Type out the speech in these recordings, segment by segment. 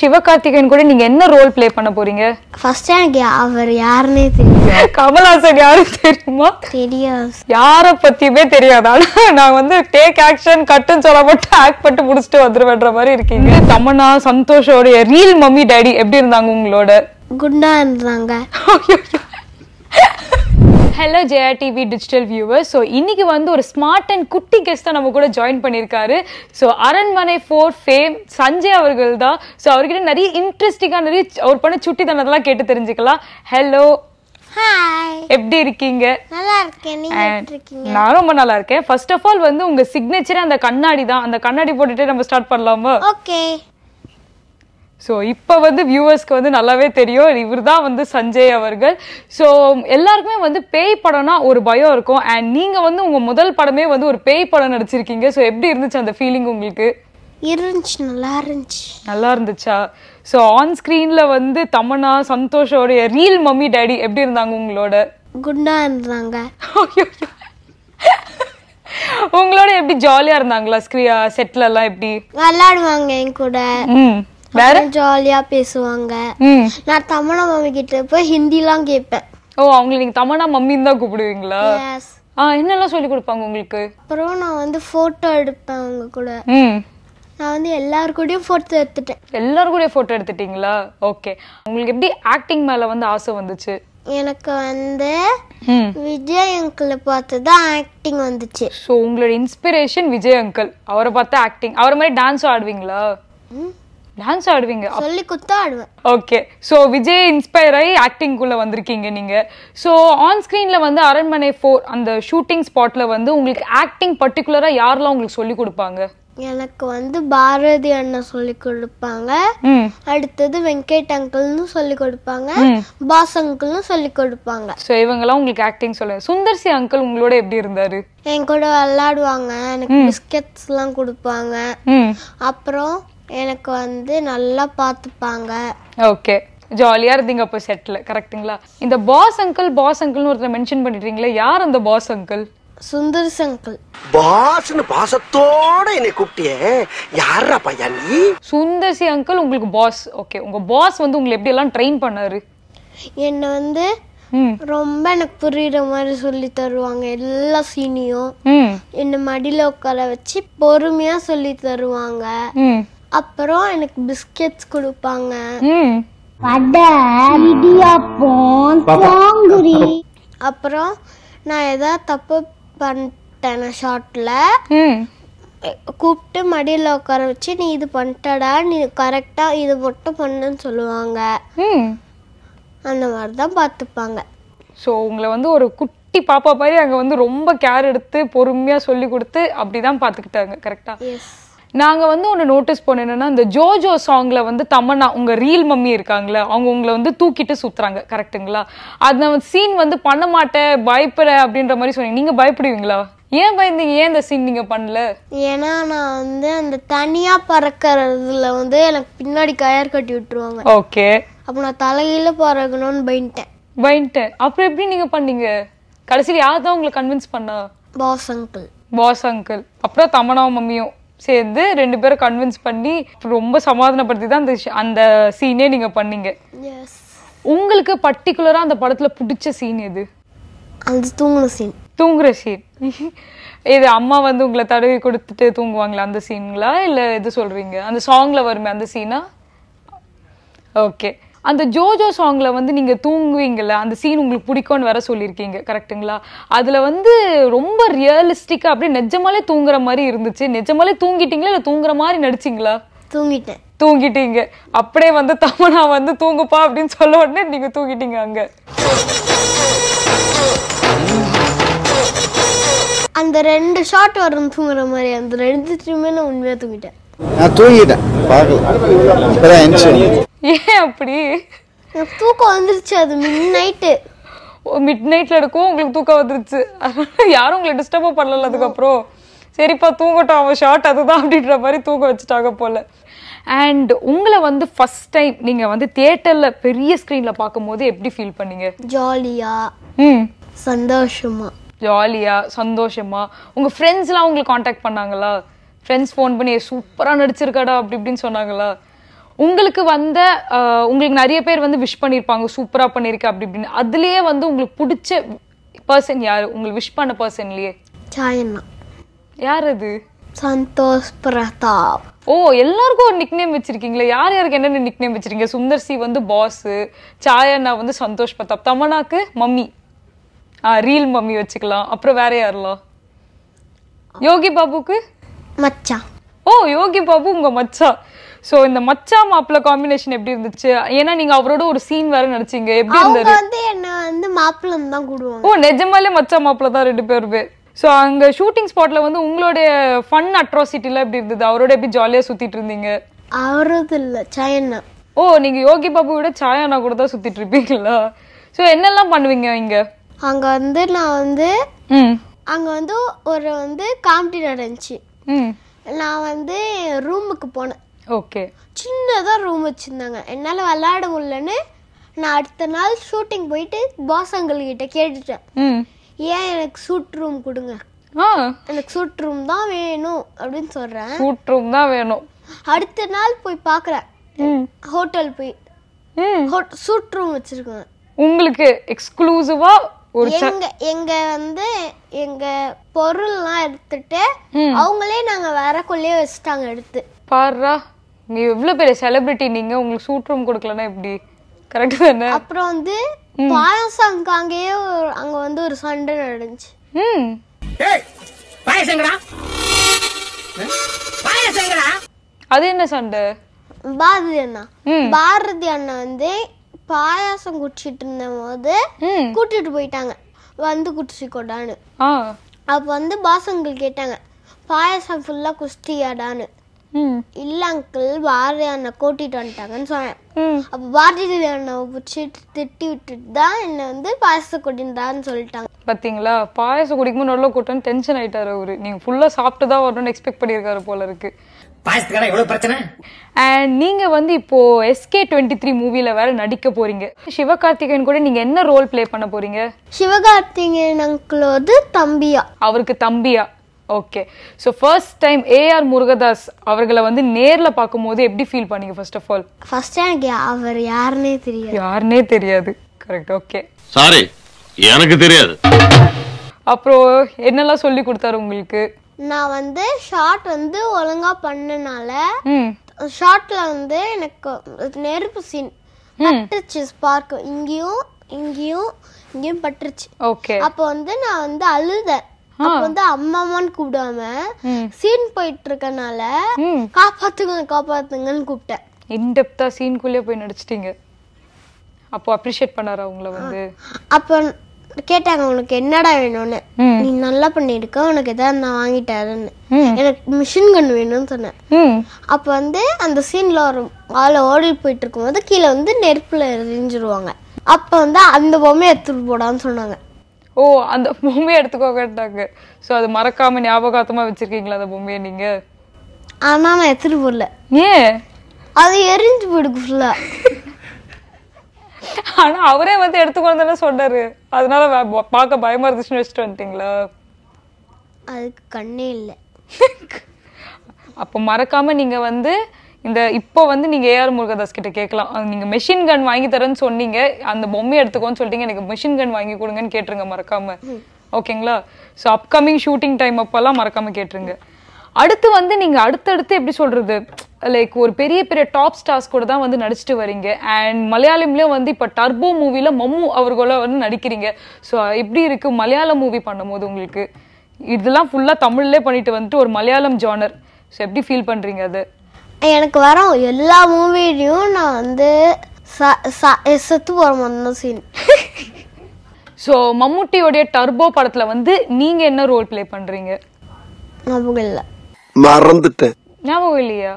சிவகார்த்திகேயன் கூட நீங்க என்ன ரோல் ப்ளே பண்ண போறீங்க? ஃபர்ஸ்ட் எனக்கு அவர் யாருன்னே தெரியும் கமல்ஹாசன் யாரும் தெரியுமா? தெரியாது. யார பத்தியுமே தெரியாது. ஆனா நான் வந்து டேக் ஆக்ஷன் கட்டுன்னு சொல்ல மட்டும் ஆக்ட் பண்ணிட்டு முடிச்சுட்டு வந்துருவேன்ற மாதிரி இருக்கீங்க. தமன்னா சந்தோஷோடைய ரீல் மம்மி டாடி எப்படி இருந்தாங்க உங்களோட? குண்டா இருந்தாங்க. Hello Jaya TV digital viewer so இன்னைக்கு வந்து ஒரு ஸ்மார்ட் அண்ட் குட்டி கெஸ்ட் நம்ம கூட ஜாயின் பண்ணியிருக்காரு. ஸோ அரண்மனை ஃபோர் ஃபேம் சஞ்சய் அவர்கள் தான். ஸோ அவர்கிட்ட நிறைய இன்ட்ரெஸ்டிங்காக நிறைய அவர் பண்ண சுட்டி தனதெல்லாம் கேட்டு தெரிஞ்சுக்கலாம். ஹலோ எப்படி இருக்கீங்க? நல்லா இருக்கேன் நான் ரொம்ப நல்லா இருக்கேன் ஃபர்ஸ்ட் ஆஃப் ஆல் வந்து உங்க சிக்னேச்சர் அந்த கண்ணாடி தான். அந்த கண்ணாடி போட்டுட்டு நம்ம ஸ்டார்ட் பண்ணலாமா? ஓகே ஸோ இப்போ வந்து வியூவர்ஸ்க்கு வந்து நல்லாவே தெரியும். இவர் தான் வந்து சஞ்சய் அவர்கள். ஸோ எல்லாருக்குமே வந்து பேய் படம்னா ஒரு பயம் இருக்கும். அண்ட் நீங்கள் வந்து உங்கள் முதல் படமே வந்து ஒரு பேய் படம் நடிச்சிருக்கீங்க. ஸோ எப்படி இருந்துச்சு அந்த ஃபீலிங் உங்களுக்கு? இருந்துச்சு நல்லா இருந்துச்சு. நல்லா இருந்துச்சா? ஸோ ஆன் ஸ்க்ரீனில் வந்து தமன்னா சந்தோஷோடைய ரீல் மம்மி டாடி எப்படி இருந்தாங்க உங்களோட? குண்டா இருந்தாங்க. உங்களோட எப்படி ஜாலியாக இருந்தாங்களா? ஸ்க்ரீ செட்ல எல்லாம் எப்படி? விளையாடுவாங்க என் கூட. ம். வேற? ஜாலியா பேசுவாங்க. நான் தமிழ மாமி கிட்ட போய் ஹிந்திலாம் கேட்பேன். ஓ அவங்களை நீங்கள் தமன்னா மம்மின்னு தான் கூப்பிடுவீங்களா? ஆ என்னெல்லாம் சொல்லி கொடுப்பாங்க உங்களுக்கு? அப்புறம் நான் வந்து போட்டோ எடுப்பேன் அவங்க கூட. நான் வந்து எல்லாரு கூடயும் போட்டோ எடுத்துட்டேன். எல்லாரும் கூட ஃபோட்டோ எடுத்துட்டீங்களா? ஓகே உங்களுக்கு எப்படி ஆக்டிங் மேல வந்து ஆசை வந்துச்சு? எனக்கு வந்து விஜய் அங்கிளை பார்த்து தான் ஆக்டிங் வந்துச்சு. ஸோ உங்களோட இன்ஸ்பிரேஷன் விஜய் அங்கிள் அவரை பார்த்து ஆக்டிங் அவரை மாதிரி டான்ஸ் ஆடுவீங்களா. டான்ஸ் ஆடுவீங்க. சொல்லி குத்தா ஆடுவேன். ஓகே ஸோ விஜய் இன்ஸ்பயர் ஆகி ஆக்டிங்குள்ள வந்திருக்கீங்க நீங்க. ஸோ ஆன் ஸ்க்ரீன்ல வந்து அரண்மனை ஃபோர் அந்த ஷூட்டிங் ஸ்பாட்ல வந்து உங்களுக்கு ஆக்டிங் பர்டிகுலரா யாரெல்லாம் உங்களுக்கு சொல்லி கொடுப்பாங்க? எனக்கு வந்து பாரதி அண்ணன் சொல்லி கொடுப்பாங்க. அடுத்தது வெங்கட் அங்கிள்னு சொல்லி கொடுப்பாங்க. பாஸ் அங்கிள்னு சொல்லி கொடுப்பாங்க. ஸோ இவங்கெல்லாம் உங்களுக்கு ஆக்டிங் சொல்லுங்க சுந்தர்சி அங்கிள் உங்களோட எப்படி இருந்தாரு? என் கூட விளையாடுவாங்க. எனக்கு பிஸ்கெட்ஸ்லாம் கொடுப்பாங்க. ம். அப்புறம் எனக்கு வந்து நல்லா பார்த்துப்பாங்க ஓகே. ஜாலியா இருந்தீங்க அப்போ செட்ல கரெக்ட்டுங்களா இந்த பாஸ் அங்கிள் பாஸ் அங்கிள்னு ஒருத்தர் மென்ஷன் பண்ணிட்டீங்களே யார் அந்த பாஸ் அங்கிள் சுந்தர்ஸ் அங்கிள் பாஸ்னு பாசத்தோட என்னை கூப்பிட்டியே. யாரா பையா நீ? சுந்தர்சி அங்கிள் உங்களுக்கு பாஸ் ஓகே உங்க பாஸ் வந்து உங்களை எப்படி எல்லாம் ட்ரெயின் பண்ணாரு? என்னை வந்து ம். ரொம்ப எனக்கு புரியுற மாதிரி சொல்லி தருவாங்க எல்லா சீனியும் ம். என்னை மடியில் உட்கார வச்சு பொறுமையாக சொல்லி தருவாங்க. ம். அப்புறம் எனக்கு பிஸ்கெட்ஸ் கொடுப்பாங்க. ம். அப்புறம் நான் எதாவது தப்பு பண்ணிட்டேன் ஷார்ட்ல. ம். கூப்பிட்டு மடியில் உட்கார வச்சு நீ இது பண்ணிட்டடா நீ கரெக்டாக இது மட்டும் பண்ணுன்னு சொல்லுவாங்க. ம். அந்த மாதிரி தான் பார்த்துப்பாங்க. ஸோ உங்களை வந்து ஒரு குட்டி பாப்பா மாதிரி அங்கே வந்து ரொம்ப கேர் எடுத்து பொறுமையாக சொல்லி கொடுத்து அப்படி தான் பார்த்துக்கிட்டாங்க கரெக்டாக எஸ் நாங்கள் வந்து ஒன்று நோட்டீஸ் பண்ணோம் என்னன்னா இந்த ஜோஜோ சாங்கில் வந்து தமன்னா உங்கள் ரீல் மம்மி இருக்காங்களே அவங்க உங்களை வந்து தூக்கிட்டு சுற்றுறாங்க கரெக்ட்டுங்களா அந்த சீன் வந்து பண்ண மாட்டேன் பயப்படுற அப்படின்ற மாதிரி சொன்னீங்க. நீங்கள் பயப்படுவீங்களா? ஏன் பயந்தீங்க? ஏன் இந்த சீன் நீங்கள் பண்ணல? ஏன்னா நான் வந்து அந்த தனியாக பறக்கறதுல வந்து எனக்கு பின்னாடி கயர் கட்டி விட்டுருவாங்க. ஓகே அப்போ நான் தலையில பறக்கணும்னு பயன்ட்டேன் பயன்ட்டேன் அப்புறம் எப்படி நீங்கள் பண்ணீங்க? கடைசியில் யார் தான் உங்களை கன்வின்ஸ் பண்ணா? பாஸ் அங்கிள் பாஸ் அங்கிள் அப்புறம் தமனாவும் மம்மியும். சேர்ந்து ரெண்டு பேரும் கன்வின்ஸ் பண்ணி ரொம்ப சமாதானப்படுத்தி தான் அந்த அந்த சீனே நீங்கள் பண்ணீங்க. உங்களுக்கு பர்டிகுலராக அந்த படத்தில் பிடிச்ச சீன் எது? அந்த தூங்குன சீன் தூங்குற சீன் இது அம்மா வந்து உங்களை தடவி கொடுத்துட்டு தூங்குவாங்களா அந்த சீனுங்களா இல்லை எது சொல்றீங்க? அந்த சாங்ல வருமே அந்த சீனா ஓகே அந்த ஜோஜோ சாங்ல வந்து நீங்க தூங்குவீங்கல்ல அந்த சீன் உங்களுக்கு பிடிக்கும்னு வேற சொல்லியிருக்கீங்க கரெக்ட்டுங்களா அதுல வந்து ரொம்ப ரியலிஸ்டிக்கா அப்படியே நிஜமாலே தூங்குற மாதிரி இருந்துச்சு. நிஜமாலே தூங்கிட்டீங்களா இல்லை தூங்குற மாதிரி நடிச்சிங்களா? தூங்கிட்டேன். தூங்கிட்டீங்க. அப்படியே வந்து தமனா வந்து தூங்குப்பா அப்படின்னு சொல்ல உடனே நீங்க தூங்கிட்டீங்க அங்க. அந்த ரெண்டு ஷாட் வரும் தூங்குற மாதிரி அந்த ரெண்டுத்தையுமே நான் உண்மையாக தூங்கிட்டேன். நான் தூங்கிட்டேன். பார்க்கல. இப்பதான் எந்திரிச்சேன் ஏன் அப்படி? தூக்கம் வந்துருச்சு. அது மிட் நைட்டு மிட் நைட்ல எடுக்கும் உங்களுக்கு தூக்கம் வந்துருச்சு. யாரும் உங்களை டிஸ்டர்பும் பண்ணல அதுக்கப்புறம். சரிப்பா தூங்கட்டும். அவன் ஷார்ட் அதுதான் அப்படின்ற மாதிரி தூங்க வச்சுட்டாங்க போல. அண்ட் உங்களை வந்து ஃபர்ஸ்ட் டைம் நீங்க வந்து தியேட்டர்ல பெரிய ஸ்க்ரீன்ல பார்க்கும்போது எப்படி ஃபீல் பண்ணீங்க? ஜாலியா ம். சந்தோஷமா. ஜாலியா சந்தோஷமா. உங்க ஃப்ரெண்ட்ஸ்லாம் உங்களுக்கு காண்டாக்ட் பண்ணாங்களா? ஃப்ரெண்ட்ஸ் ஃபோன் பண்ணி சூப்பரா நடிச்சிருக்காடா அப்படி இப்படின்னு சொன்னாங்களா? உங்களுக்கு வந்த உங்களுக்கு நிறைய பேர் வந்து விஷ் பண்ணியிருப்பாங்க சூப்பரா பண்ணியிருக்க அப்படி இப்படின்னு. அதுலயே வந்து உங்களுக்கு பிடிச்ச பர்சன் யாரு? உங்களுக்கு விஷ் பண்ண பர்சன்லயே சாயண்ணா. யார் அது? சந்தோஷ் பிரதாப். ஓ எல்லாருக்கும் ஒரு நிக்நேம் வச்சிருக்கீங்களா. யார் யாருக்கு என்னென்ன நிக்நேம் வச்சிருக்கீங்க? சுந்தர் சி வந்து பாஸ் சாயண்ணா வந்து சந்தோஷ் பிரதாப் தமனாக்கு மம்மி. ஆ ரீல் மம்மி வச்சுக்கலாம். அப்புறம் வேற யாரெல்லாம் யோகி பாபுக்கு? மச்சான் ஓ யோகி பாபு உங்க மச்சா. சோ இந்த மச்சா மாப்பிள்ள காம்பினேஷன் எப்படி இருந்துச்சு? ஏன்னா நீங்க அவரோட ஒரு சீன் வேற நடிச்சீங்க. எப்படி இருந்தாரு? வந்து என்ன வந்து மாப்பிள்ளம் தான் கூடுவாங்க. ஓ நிஜமாலே மச்சா மாப்பிள்ள தான் ரெண்டு பேருமே. சோ அங்க ஷூட்டிங் ஸ்பாட்ல வந்து உங்களுடைய ஃபன் அட்ராசிட்டிலாம் எப்படி இருந்தது? அவரோட எப்படி ஜாலியா சுத்திட்டு இருந்தீங்க? அவரது இல்ல சாயண்ணா. ஓ நீங்க யோகி பாபு விட சாயானா கூட தான் சுத்திட்டு இருப்பீங்களா? சோ என்னெல்லாம் பண்ணுவீங்க இங்க? அங்க வந்து நான் வந்து அங்க வந்து ஒரு வந்து காமெடி நடந்துச்சு. நான் வந்து ரூமுக்கு போனேன். ஓகே. சின்னதாக ரூம் வச்சுருந்தாங்க. என்னால் விளையாட முடியலன்னு நான் அடுத்த நாள் ஷூட்டிங் போயிட்டு பாஸ் கிட்ட கேட்டுட்டேன். ஏன் எனக்கு சூட் ரூம் கொடுங்க? எனக்கு சூட் ரூம் தான் வேணும் அப்படின்னு சொல்கிறேன் சூட் ரூம் தான் வேணும். அடுத்த நாள் போய் பார்க்குறேன் ஹோட்டல் போய். சூட் ரூம் வச்சுருக்காங்க உங்களுக்கு எக்ஸ்க்ளூசிவா ஒரு எங்க எங்க வந்து எங்க பொருள்லாம் எடுத்துட்டு அவங்களே நாங்க வரக்குள்ளேயே வச்சுட்டாங்க எடுத்து. பாருடா நீ எவ்வளவு பெரிய செலிபிரிட்டி நீங்க உங்களுக்கு சூட் ரூம் கொடுக்கலன்னா எப்படி? கரெக்ட் தானே? அப்புறம் வந்து பாயாசம் அங்க அங்கேயே அங்க வந்து ஒரு சண்டை நடந்துச்சு. ம். அது என்ன சண்டை? பாரதி அண்ணா. பாரதி அண்ணா வந்து பாயாசம் குடிச்சிட்டு இருந்த போது கூட்டிட்டு போயிட்டாங்க. வந்து குடிச்சிக்கோடான்னு. அப்போ வந்து பாஸ் அங்கிள் கேட்டாங்க. பாயாசம் ஃபுல்லா குஸ்டியாடான்னு ம். இல்ல அங்கிள் பாரதி அண்ணா கூட்டிட்டு வந்துட்டாங்கன்னு சொன்னேன். அப்போ பாரதி அண்ணாவை பிடிச்சிட்டு திட்டி விட்டுட்டு தான் என்னை வந்து பாயாசம் கொட்டிருந்தான்னு சொல்லிட்டாங்க. பாத்தீங்களா? பாயாசம் குடிக்கும்போது நல்லா கூட்டம் டென்ஷன் ஆயிட்டாரு அவரு. நீங்க ஃபுல்லா சாப்பிட்டு தான் வரணும்னு எக்ஸ்பெக்ட் பண்ணியிருக்காரு போல இருக்கு. பாயசத்துக்கான எவ்வளவு பிரச்சனை? அண்ட் நீங்க வந்து இப்போ எஸ்கே டுவெண்ட்டி த்ரீ மூவில வேற நடிக்க போறீங்க. சிவகார்த்திகேயன் கூட நீங்க என்ன ரோல் ப்ளே பண்ண போறீங்க? சிவகார்த்திகேயன் அங்கிளோது தம்பியா. அவருக்கு தம்பியா? Okay so first time A R Murugadoss அவர்களை வந்து நேர்ல பார்க்கும்போது எப்படி ஃபீல் பண்ணீங்க ஃபர்ஸ்ட் ஆஃப் ஆல் ஃபர்ஸ்ட் எனக்கு அவர் யாருன்னே தெரியாது. யாருனே தெரியாது. கரெக்ட் ஓகே சாரி எனக்கு தெரியாது. அப்புறம் என்னெல்லாம் சொல்லி கொடுத்தாரு உங்களுக்கு? நான் வந்து ஷார்ட் வந்து ஒழுங்கா பண்ணனால ஷார்ட்ல வந்து எனக்கு நெருப்பு சீன் பட்டுருச்சு ஸ்பார்க் இங்கேயும் இங்கேயும் இங்கேயும் பட்டுருச்சு. ஓகே. அப்போ வந்து நான் வந்து அழுதேன். அப்போ வந்து அம்மா அம்மான்னு கூப்பிடாம சீன் போயிட்டு இருக்கனால காப்பாத்துங்க காப்பாத்துங்கன்னு கூப்பிட்டேன். இன்டெப்தா சீன்குள்ளே போய் நடிச்சிட்டீங்க. அப்போ அப்ரிஷியேட் பண்ணாரா உங்களை வந்து? அப்போ கேட்டாங்க உனக்கு என்னடா வேணும்னு. நீ நல்லா பண்ணியிருக்க உனக்கு எதாவது நான் வாங்கிட்டாருன்னு. எனக்கு மிஷின் கன் வேணும்னு சொன்னேன். அப்போ வந்து அந்த சீன்ல ஒரு ஆளை ஓடி போயிட்டு இருக்கும்போது கீழே வந்து நெருப்புல எரிஞ்சிருவாங்க. அப்போ வந்து அந்த பொம்மையை எடுத்துட்டு போடான்னு சொன்னாங்க. ஓ அந்த பொம்மையை எடுத்துக்கோ கேட்டாங்க. ஸோ அது மறக்காம ஞாபகார்த்தமா வச்சிருக்கீங்களா அந்த பொம்மையை நீங்க? ஆனா நான் எடுத்துட்டு போடல. ஏன்? அது எரிஞ்சு போயிடுக்கு ஃபுல்லா ஆனா அவரே வந்து எடுத்துக்கொண்டு சொன்னாரு. அதனால பார்க்க பயமா இருந்துச்சுன்னு வச்சுட்டு வந்துட்டீங்களா? அதுக்கு கண்ணே இல்லை. அப்போ மறக்காம நீங்க வந்து இந்த இப்போ வந்து நீங்க ஏஆர் முருகதாஸ் கிட்ட கேட்கலாம். நீங்க மெஷின் கன் வாங்கி தரேன்னு சொன்னீங்க. அந்த பொம்மையை எடுத்துக்கோன்னு சொல்லிட்டீங்க. எனக்கு மெஷின் கன் வாங்கி கொடுங்கன்னு கேட்டுருங்க மறக்காம. ஓகேங்களா? ஸோ அப்கமிங் ஷூட்டிங் டைம் அப்பெல்லாம் மறக்காம கேட்டுருங்க. அடுத்து வந்து நீங்க அடுத்தடுத்து எப்படி சொல்றது? லைக் ஒரு பெரிய பெரிய டாப் ஸ்டார்ஸ் கூட தான் வந்து நடிச்சிட்டு வரீங்க. அண்ட் மலையாளம்லயும் வந்து இப்போ டர்போ மூவில மம்மு அவர்கள வந்து நடிக்கிறீங்க. ஸோ எப்படி இருக்கு மலையாள மூவி பண்ணும்போது உங்களுக்கு? இதெல்லாம் ஃபுல்லா தமிழ்லே பண்ணிட்டு வந்துட்டு ஒரு மலையாளம் ஜானர் ஸோ எப்படி ஃபீல் பண்றீங்க அது? எனக்கு வர எல்லா மூவிலையும் நான் வந்து ச- ச- செத்து போற மாதிரி தான் சீன் ஸோ மம்முட்டியோடைய டர்போ படத்துல வந்து நீங்க என்ன ரோல் ப்ளே பண்றீங்க? ஞாபகம் இல்லை. மறந்துட்டேன். ஞாபகம் இல்லையா?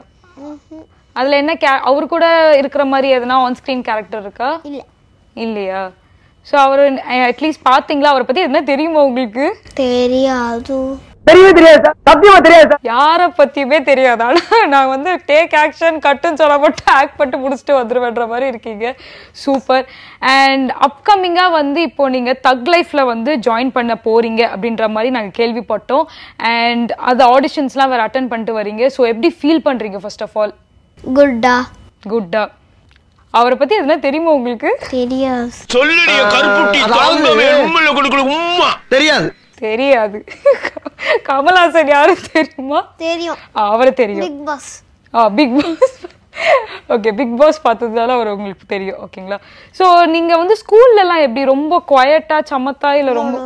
அதுல என்ன கே- அவர் கூட இருக்கிற மாதிரி எதனா ஆன் ஸ்கிரீன் கேரக்டர் இருக்கா? இல்லை. இல்லையா? ஸோ அவர் அட்லீஸ்ட் பாத்தீங்களா? அவரை பத்தி என்ன தெரியுமா உங்களுக்கு? தெரியாது. யாரை பத்தியுமே தெரியாது. ஆனா நான் வந்து டேக் ஆக்ஷன் கட்டுன்னு சொல்ல மட்டும் ஆக்ட் பண்ணிட்டு முடிச்சுட்டு வந்துருவேன்ற மாதிரி இருக்கீங்க. சூப்பர் அண்ட் அப்கமிங்கா வந்து இப்போ நீங்க தக் லைஃப்ல வந்து ஜாயின் பண்ண போறீங்க அப்படின்ற மாதிரி நாங்க கேள்விப்பட்டோம். அண்ட் அது ஆடிஷன்ஸ்லாம் வேற அட்டன் பண்ணிட்டு வரீங்க. ஸோ எப்படி ஃபீல் பண்றீங்க ஃபர்ஸ்ட் ஆஃப் ஆல் குட்டா குட்டா அவரை பத்தி எதுனா தெரியுமா உங்களுக்கு? தெரியாது. சொல்லுடைய கருப்புட்டி தாங்கவே உண்மையில கொடுக்கல உம்மா தெரியாது. தெரியாது. கமல்ஹாசன் யாரும் தெரியுமா? தெரியும். அவரை தெரியும். பிக் பாஸ் ஆ Bigg Boss okay Bigg Boss பார்த்ததுனால அவர் உங்களுக்கு தெரியும். ஓகேங்களா ஸோ நீங்க வந்து ஸ்கூல்ல எல்லாம் எப்படி? ரொம்ப குவயட்டா சமத்தா இல்ல ரொம்ப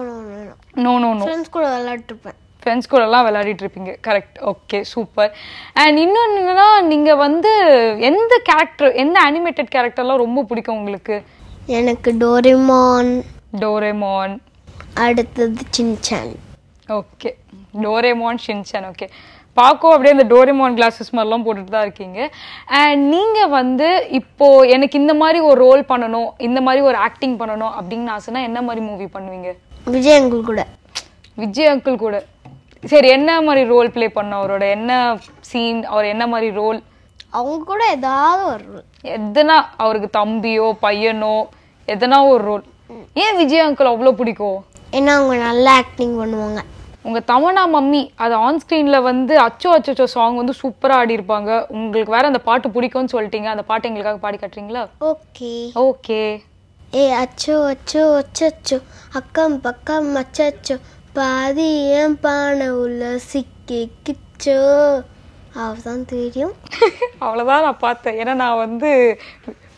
நோ நோ நோ ஃப்ரெண்ட்ஸ் கூட விளையாட்டுருப்பேன் ஃப்ரெண்ட்ஸ் கூட எல்லாம் விளையாடிட்டு இருப்பீங்க கரெக்ட் ஓகே சூப்பர் அண்ட் இன்னொன்று என்னன்னா நீங்க வந்து எந்த கேரக்டர் எந்த அனிமேட்டட் கேரக்டர்லாம் ரொம்ப பிடிக்கும் உங்களுக்கு? எனக்கு டோரிமான் டோரேமான் அடுத்தது Shinchan. Okay. Doraemon Shinchan okay. பாக்கோ அப்படியே அந்த டோரேமான் கிளாஸஸ் மாதிரிலாம் போட்டுட்டு தான் இருக்கீங்க. அண்ட் நீங்கள் வந்து இப்போ எனக்கு இந்த மாதிரி ஒரு ரோல் பண்ணணும் இந்த மாதிரி ஒரு ஆக்டிங் பண்ணணும் அப்படின்னு ஆசைனா என்ன மாதிரி மூவி பண்ணுவீங்க? விஜய் அங்கிள் கூட. விஜய் அங்கிள் கூட. சரி என்ன மாதிரி ரோல் ப்ளே பண்ண அவரோட என்ன சீன் அவர் என்ன மாதிரி ரோல் அவங்க கூட ஏதாவது ஒரு role. எதனா அவருக்கு தம்பியோ பையனோ எதனா ஒரு ரோல் ஏன் விஜய் அங்கிள் அவ்வளோ பிடிக்கும்? ஏன்னா அவங்க நல்லா ஆக்டிங் பண்ணுவாங்க. உங்க தமனா மம்மி அது ஆன் ஸ்க்ரீன்ல வந்து அச்சோ அச்சோ சாங் வந்து சூப்பரா ஆடி இருப்பாங்க உங்களுக்கு வேற அந்த பாட்டு பிடிக்கும்னு சொல்லிட்டீங்க. அந்த பாட்டு எங்களுக்காக பாடி காட்டுறீங்களா? ஓகே. ஓகே. ஏ அச்சோ அச்சோ அச்சோ அக்கம் பக்கம் அச்சச்சோ பாதி என் பானை உள்ள சிக்கி கிச்சோ அவதான் தெரியும். அவ்வளவுதான் நான் பார்த்தேன். ஏன்னா நான் வந்து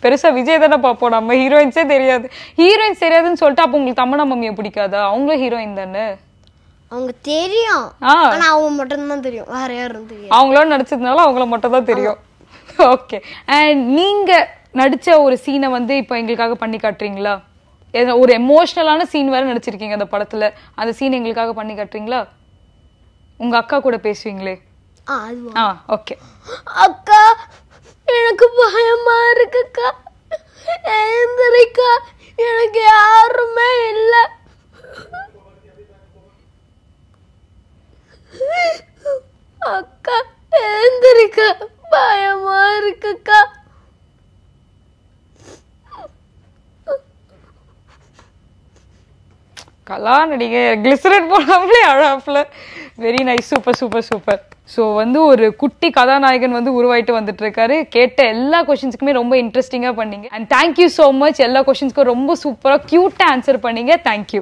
பெருசா விஜய் தானே பார்ப்போம் நம்ம. ஹீரோயின்ஸே தெரியாது. ஹீரோயின்ஸ் தெரியாதுன்னு சொல்லிட்டு அப்போ உங்களுக்கு தமனா மம்மியை பிடிக்காதா? அவங்களும் ஹீரோயின் தானே. அவங்க தெரியும். ஆ. ஆனா அவங்க மட்டும்தான் தெரியும். வேற யாரும் தெரியும் அவங்களோட நடிச்சதுனால அவங்கள மட்டும் தான் தெரியும் ஓகே அண்ட் நீங்க நடிச்ச ஒரு சீனை வந்து இப்போ எங்களுக்காக பண்ணி காட்டுறீங்களா? ஒரு எமோஷ்னலான சீன் வேற நடிச்சிருக்கீங்க அந்த படத்துல. அந்த சீன் எங்களுக்காக பண்ணி காட்டுறீங்களா? உங்க அக்கா கூட பேசுவீங்களே. ஆ ஓகே அக்கா எனக்கு பயமா இருக்குக்கா. எழுந்திரிக்கா எனக்கு யாருமே இல்லை. அக்கா எழுந்திரிக்கா பயமா இருக்குக்கா. கலா நடிகை கிளிசரட் போடாமலே அழாப்புல. Very nice super super super so வந்து ஒரு குட்டி கதாநாயகன் வந்து உருவாயிட்டு வந்துட்டு இருக்காரு கேட்ட எல்லா கொஷின்ஸுக்குமே ரொம்ப இன்ட்ரெஸ்டிங்காக பண்ணீங்க. அண்ட் தேங்க்யூ ஸோ மச் எல்லா கொஷின்ஸ்க்கும் ரொம்ப சூப்பராக க்யூட்டாக ஆன்சர் பண்ணீங்க. தேங்க்யூ